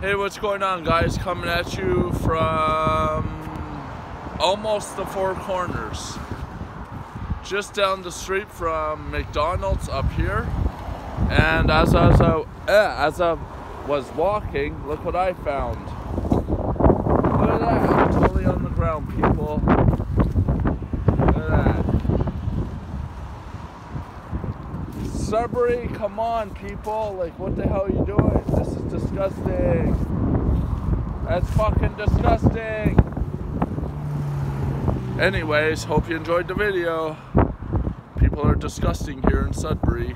Hey, what's going on, guys? Coming at you from almost the Four Corners. Just down the street from McDonald's up here. And as I was, uh, as I was walking, look what I found. Look at that, totally on the ground, people. Look at that. Sudbury, come on, people. Like, what the hell are you doing? This is disgusting. That's fucking disgusting. Anyways, hope you enjoyed the video. People are disgusting here in Sudbury.